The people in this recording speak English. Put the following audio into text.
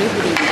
드